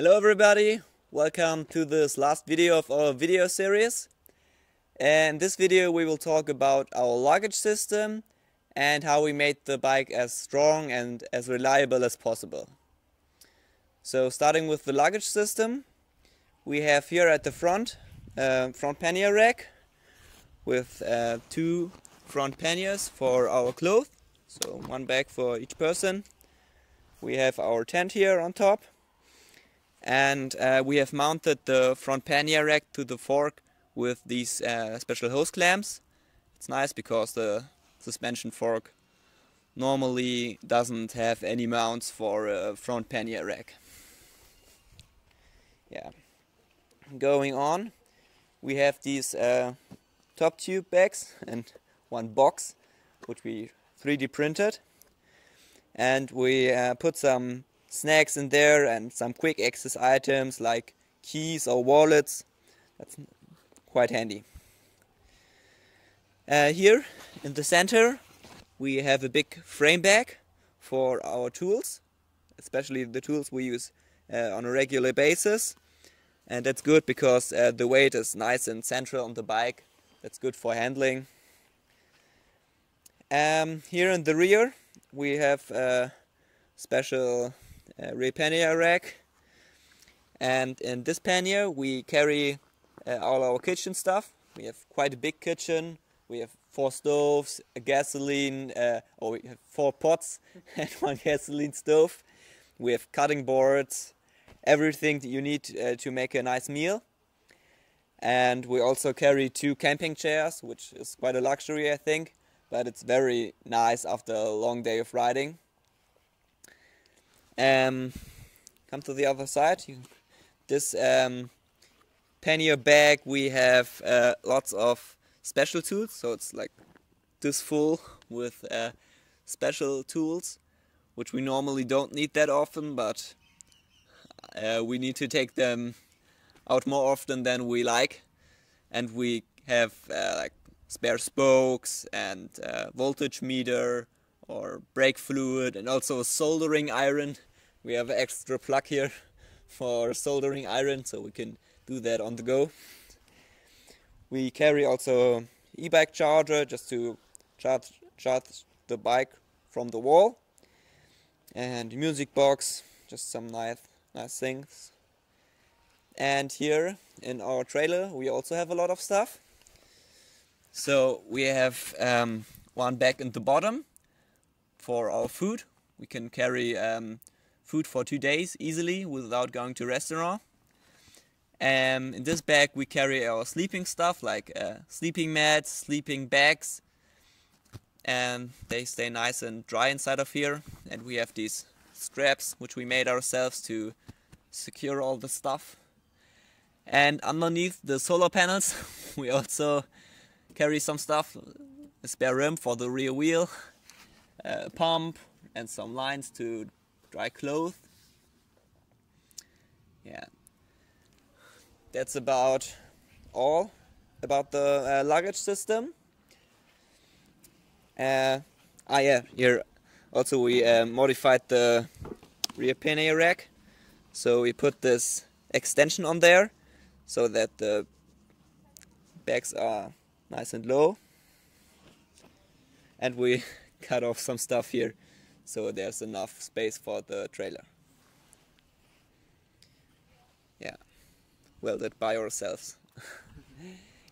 Hello everybody, welcome to this last video of our video series. In this video we will talk about our luggage system and how we made the bike as strong and as reliable as possible. So starting with the luggage system, we have here at the front, uh, front pannier rack with uh, two front panniers for our clothes, so one bag for each person. We have our tent here on top and uh, we have mounted the front pannier rack to the fork with these uh, special hose clamps. It's nice because the suspension fork normally doesn't have any mounts for a front pannier rack. Yeah. Going on, we have these uh, top tube bags and one box which we 3D printed and we uh, put some snacks in there and some quick access items like keys or wallets. That's quite handy. Uh, here in the center we have a big frame bag for our tools, especially the tools we use uh, on a regular basis. And that's good because uh, the weight is nice and central on the bike. That's good for handling. Um, here in the rear we have a special uh, rear pannier rack and in this pannier we carry uh, all our kitchen stuff. We have quite a big kitchen. We have four stoves, a gasoline, uh, or we have four pots and one gasoline stove. We have cutting boards, everything that you need uh, to make a nice meal. And we also carry two camping chairs, which is quite a luxury, I think but it's very nice after a long day of riding. Um, come to the other side. You, this um, pannier bag we have uh, lots of special tools, so it's like this full with uh, special tools, which we normally don't need that often, but uh, we need to take them out more often than we like, and we have uh, like spare spokes and uh, voltage meter or brake fluid and also a soldering iron. We have an extra plug here for soldering iron so we can do that on the go. We carry also e-bike charger just to charge, charge the bike from the wall and music box, just some nice, nice things. And here in our trailer we also have a lot of stuff. So we have um, one bag in the bottom for our food. We can carry um, food for two days easily without going to restaurant. Um, in this bag we carry our sleeping stuff like uh, sleeping mats, sleeping bags, and they stay nice and dry inside of here. And we have these straps which we made ourselves to secure all the stuff. And underneath the solar panels we also carry some stuff, a spare rim for the rear wheel, a pump and some lines to dry clothes. Yeah, that's about all about the uh, luggage system. Uh, ah yeah, here also we uh, modified the rear pannier rack. So we put this extension on there so that the bags are nice and low and we cut off some stuff here so there's enough space for the trailer. Yeah. Welded by ourselves.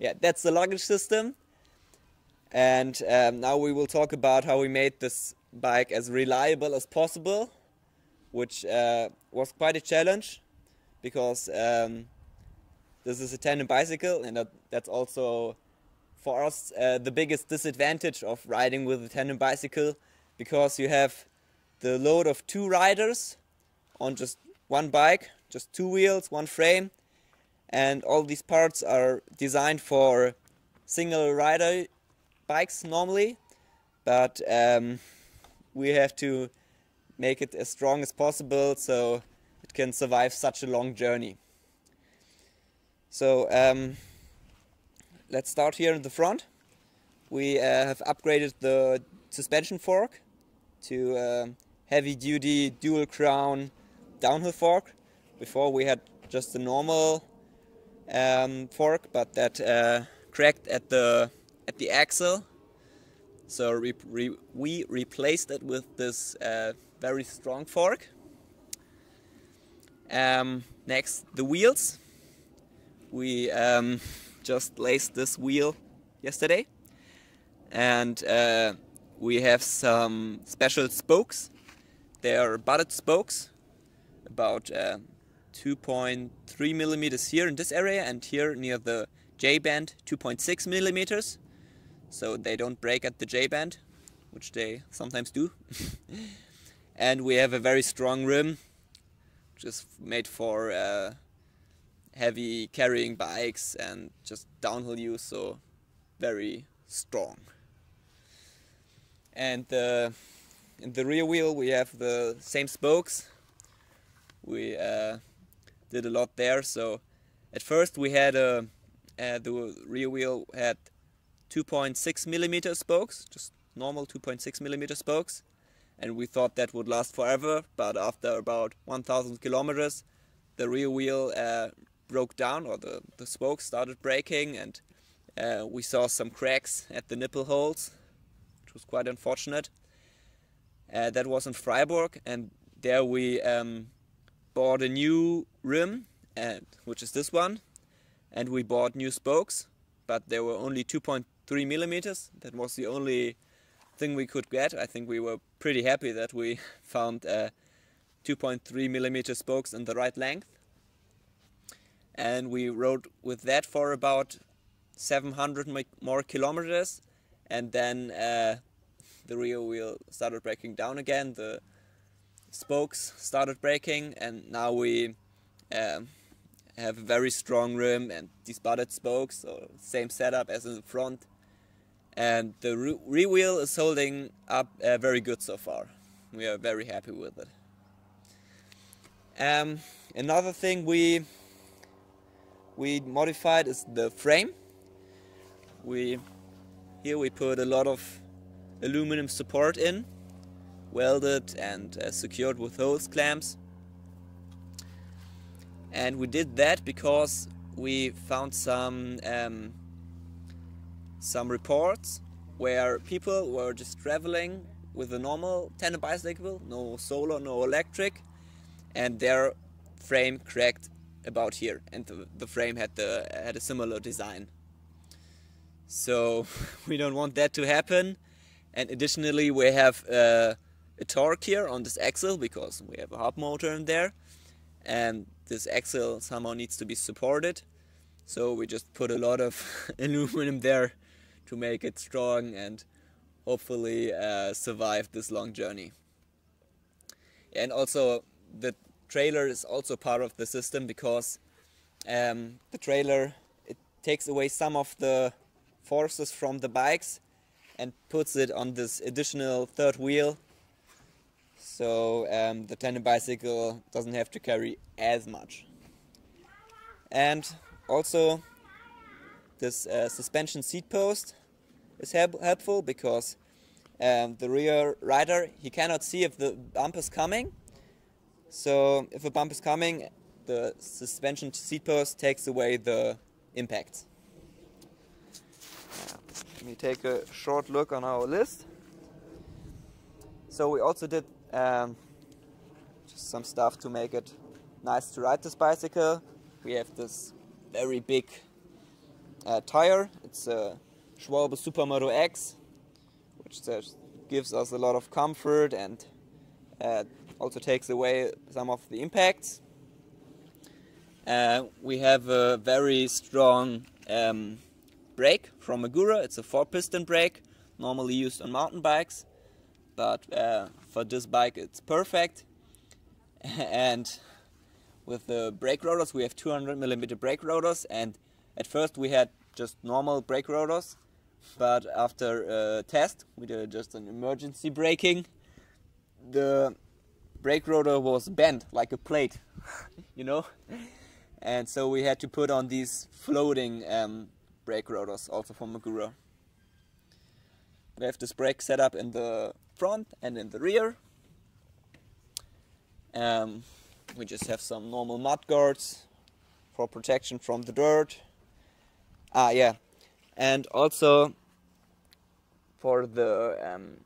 Yeah that's the luggage system. And um, now we will talk about how we made this bike as reliable as possible which uh, was quite a challenge because um, this is a tandem bicycle and that, that's also for us uh, the biggest disadvantage of riding with a tandem bicycle because you have the load of two riders on just one bike, just two wheels, one frame, and all these parts are designed for single rider bikes normally, but um, we have to make it as strong as possible so it can survive such a long journey. So um, let's start here in the front. We uh, have upgraded the suspension fork to uh, heavy duty dual crown downhill fork before we had just a normal um, fork, but that uh, cracked at the at the axle. So we, re we replaced it with this uh, very strong fork. Um, next, the wheels. We um, just laced this wheel yesterday, and uh, we have some special spokes. They are butted spokes, about uh, 2.3 millimeters here in this area, and here near the J bend 2.6 millimeters. So they don't break at the J bend, which they sometimes do. and we have a very strong rim, is made for uh, heavy carrying bikes and just downhill use, so very strong. And uh, in the rear wheel we have the same spokes. We uh, did a lot there. So at first we had a uh, the rear wheel had 2.6 millimeter spokes, just normal 2.6 millimeter spokes, and we thought that would last forever. But after about 1,000 kilometers, the rear wheel uh, broke down, or the the spokes started breaking, and uh, we saw some cracks at the nipple holes, which was quite unfortunate. Uh, that was in Freiburg, and there we um, bought a new rim, and which is this one, and we bought new spokes, but they were only 2.3 millimeters. That was the only thing we could get. I think we were pretty happy that we found uh, 2.3 millimeter spokes in the right length. And we rode with that for about 700 more kilometers, and then uh, the rear wheel started breaking down again. The spokes started breaking, and now we um, have a very strong rim and butted spokes, so same setup as in the front. And the rear wheel is holding up uh, very good so far. We are very happy with it. Um, another thing we we modified is the frame. We here we put a lot of aluminum support in, welded and uh, secured with hose clamps and we did that because we found some um, some reports where people were just traveling with a normal tandem bicycle, no solar, no electric, and their frame cracked about here, and the, the frame had the had a similar design. So we don't want that to happen, and additionally we have uh, a torque here on this axle because we have a hub motor in there, and this axle somehow needs to be supported. So we just put a lot of aluminum there to make it strong and hopefully uh, survive this long journey. And also the trailer is also part of the system because um, the trailer it takes away some of the forces from the bikes and puts it on this additional third wheel so um, the tandem bicycle doesn't have to carry as much. And also this uh, suspension seat post is help helpful because um, the rear rider he cannot see if the bump is coming. So if a bump is coming, the suspension seat post takes away the impact. Me take a short look on our list. So we also did um, just some stuff to make it nice to ride this bicycle. We have this very big uh, tire. It's a Schwalbe Supermoto X, which gives us a lot of comfort and uh, also takes away some of the impacts. Uh, we have a very strong um, brake from Magura. It's a four piston brake, normally used on mountain bikes but uh, for this bike it's perfect. And with the brake rotors we have 200 millimeter brake rotors and at first we had just normal brake rotors but after a test we did just an emergency braking. The brake rotor was bent like a plate you know? And so we had to put on these floating um, brake rotors also from Magura we have this brake setup in the front and in the rear. Um, we just have some normal mud guards for protection from the dirt. Ah, yeah, and also for the um,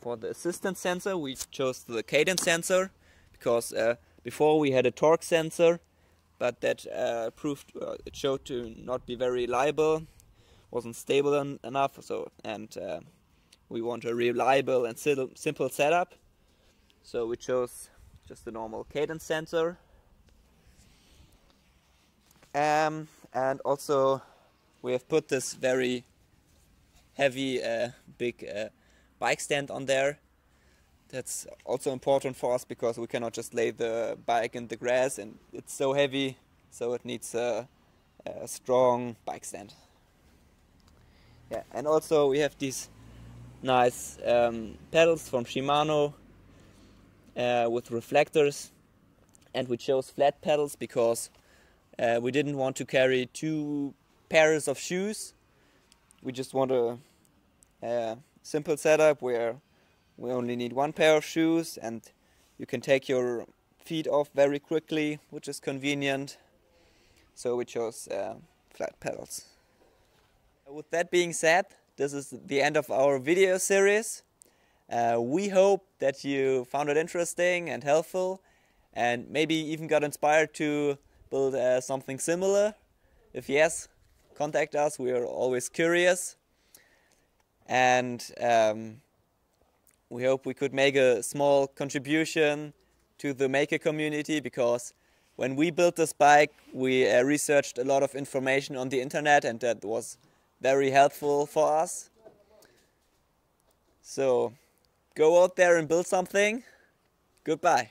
for the assistance sensor, we chose the cadence sensor because uh, before we had a torque sensor, but that uh, proved uh, it showed to not be very reliable, wasn't stable en enough. So and uh, we want a reliable and simple setup. So we chose just a normal cadence sensor. Um, and also we have put this very heavy uh, big uh, bike stand on there. That's also important for us because we cannot just lay the bike in the grass and it's so heavy so it needs a, a strong bike stand. Yeah, and also we have these nice um, pedals from Shimano uh, with reflectors and we chose flat pedals because uh, we didn't want to carry two pairs of shoes we just want a, a, simple setup where we only need one pair of shoes and you can take your feet off very quickly which is convenient so we chose uh, flat pedals with that being said this is the end of our video series. Uh, we hope that you found it interesting and helpful and maybe even got inspired to build uh, something similar. If yes, contact us. We are always curious. And um, we hope we could make a small contribution to the maker community because when we built this bike, we uh, researched a lot of information on the internet and that was very helpful for us. So go out there and build something. Goodbye.